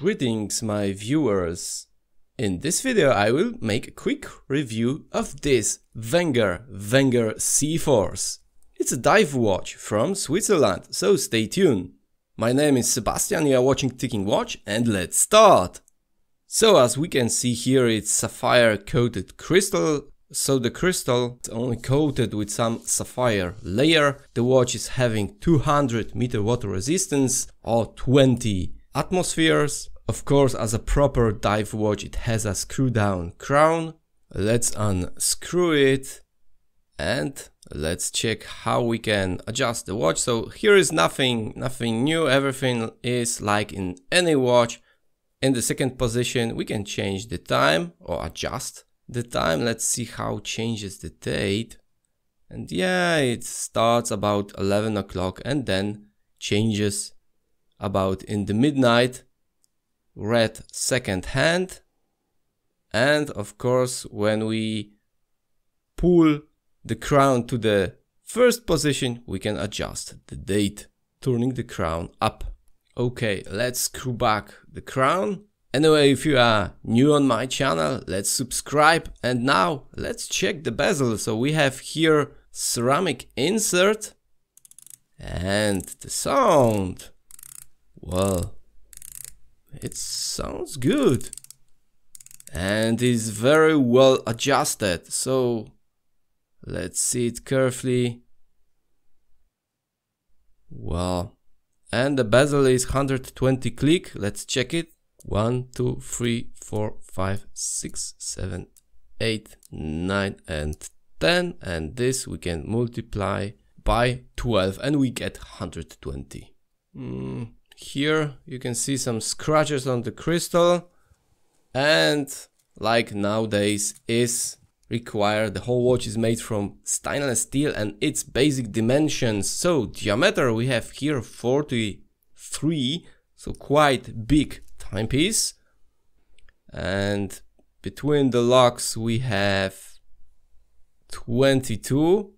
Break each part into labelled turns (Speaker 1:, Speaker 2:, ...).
Speaker 1: Greetings my viewers. In this video I will make a quick review of this Wenger Wenger Seaforce. It's a dive watch from Switzerland, so stay tuned. My name is Sebastian, you are watching Ticking Watch and let's start! So as we can see here it's sapphire coated crystal, so the crystal is only coated with some sapphire layer. The watch is having 200 meter water resistance or 20 atmospheres. Of course as a proper dive watch it has a screw down crown. Let's unscrew it and let's check how we can adjust the watch. So here is nothing, nothing new. Everything is like in any watch. In the second position, we can change the time or adjust the time. Let's see how changes the date. And yeah, it starts about 11 o'clock and then changes about in the midnight. Red second hand. And of course, when we pull the crown to the first position, we can adjust the date, turning the crown up. Okay, let's screw back the crown. Anyway, if you are new on my channel, let's subscribe. And now let's check the bezel. So we have here ceramic insert and the sound. Well, it sounds good and is very well adjusted. So Let's see it carefully. Well, and the bezel is 120 click. Let's check it. 1, 2, 3, 4, 5, 6, 7, 8, 9 and 10. And this we can multiply by 12 and we get 120. Mm, here you can see some scratches on the crystal and like nowadays is required. The whole watch is made from stainless steel and its basic dimensions. So diameter we have here 43, so quite big timepiece. And between the locks we have 22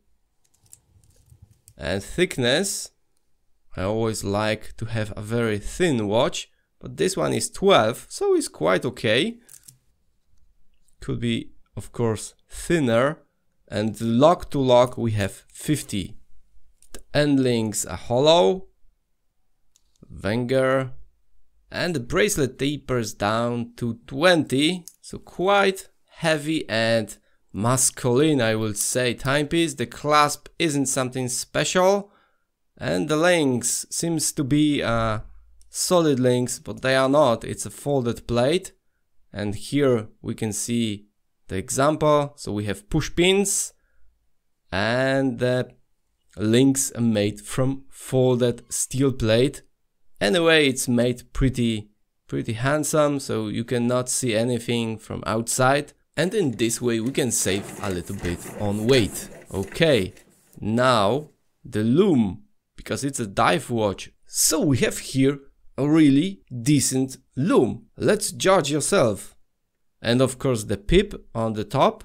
Speaker 1: and thickness I always like to have a very thin watch but this one is 12 so it's quite okay. Could be of course thinner and lock to lock we have 50 the end links are hollow Wenger and the bracelet tapers down to 20 so quite heavy and masculine I would say. Timepiece the clasp isn't something special and the links seems to be uh, solid links but they are not it's a folded plate and here we can see the example. So we have push pins and the links are made from folded steel plate. Anyway, it's made pretty, pretty handsome, so you cannot see anything from outside. And in this way we can save a little bit on weight. Okay, now the lume, because it's a dive watch. So we have here a really decent lume. Let's judge yourself. And of course the pip on the top.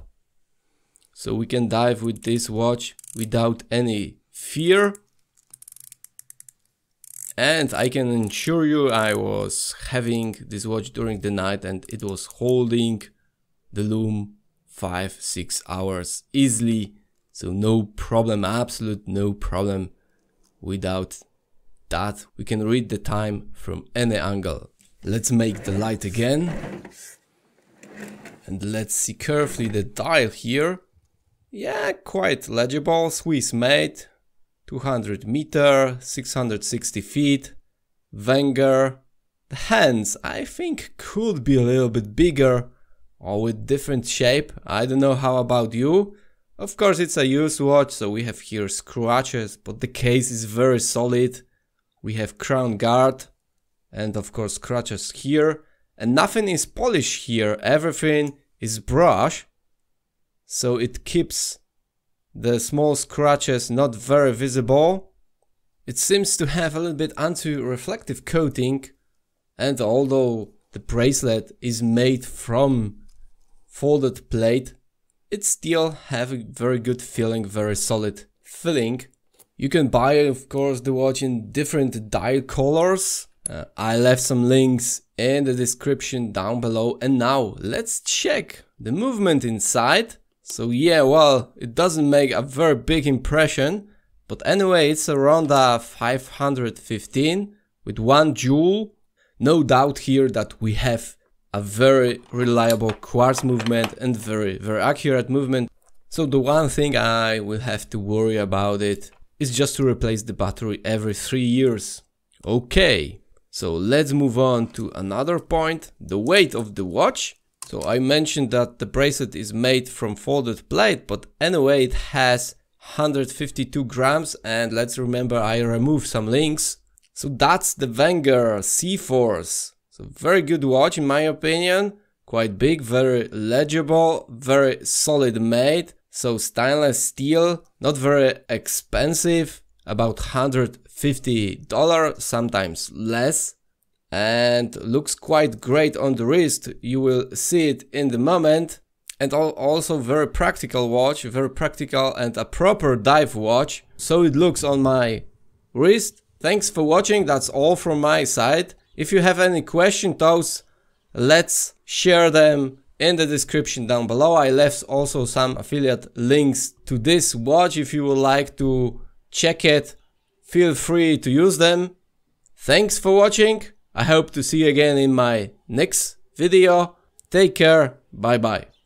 Speaker 1: So we can dive with this watch without any fear. And I can assure you I was having this watch during the night and it was holding the lume 5-6 hours easily. So no problem absolute no problem without that we can read the time from any angle let's make the light again and let's see carefully the dial here. Yeah, quite legible, Swiss made, 200 meter, 660 feet, Wenger. The hands, I think, could be a little bit bigger or with different shape. I don't know how about you. Of course, it's a used watch, so we have here scratches, but the case is very solid. We have crown guard and of course scratches here. And nothing is polished here. Everything is brush so it keeps the small scratches not very visible. It seems to have a little bit anti-reflective coating and although the bracelet is made from folded plate it still have a very good feeling very solid feeling you can buy of course the watch in different dial colors uh, I left some links in the description down below. And now let's check the movement inside. So yeah, well, it doesn't make a very big impression, but anyway, it's a Ronda 515 with one jewel. No doubt here that we have a very reliable quartz movement and very, very accurate movement. So the one thing I will have to worry about it is just to replace the battery every three years. Okay, so let's move on to another point, the weight of the watch. So I mentioned that the bracelet is made from folded plate, but anyway it has 152 grams and let's remember I removed some links. So that's the Wenger Seaforce. So very good watch in my opinion, quite big, very legible, very solid made. So stainless steel, not very expensive, about $150, sometimes less. And looks quite great on the wrist, you will see it in the moment. And also very practical watch, very practical and a proper dive watch. So it looks on my wrist. Thanks for watching, that's all from my side. If you have any questions, those, let's share them in the description down below. I left also some affiliate links to this watch if you would like to check it. Feel free to use them. Thanks for watching. I hope to see you again in my next video. Take care. Bye bye.